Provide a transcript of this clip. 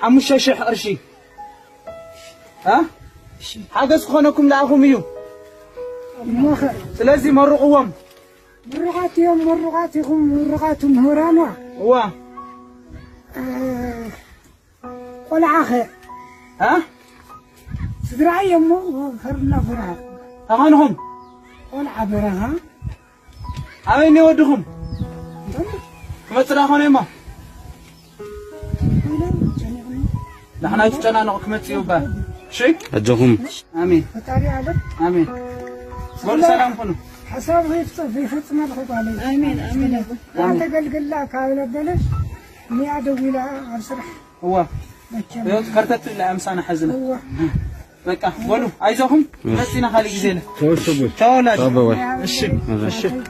حموشة شيخ أرشي ها حاجة سخونكم لأخوم إيو سلازي مرو قوام مرغاتي يوم مرغاتي هم مرغاتهم هرانا هو قول عاخي ها تدرعي يمو هرنا فرها أغانهم قول عبرها أين يودهم ما ترى هون يما ما نحن يفتنا نقمة يوبا شيك؟ أجوهم آمين. فتاري عدد آمين. قول سلام. خنو. حساب غيفت في فتنا الخطة عليك آمين آمين. أنت قل قل لا كاولة بلش. مي عدو إلى عصر هو. بيوت كرتت إلا أمسانة حزنة هو. بكا قولوا عايزوهم؟ بس نحالي جزيلة توسبوا تولد تابوا الشم الشم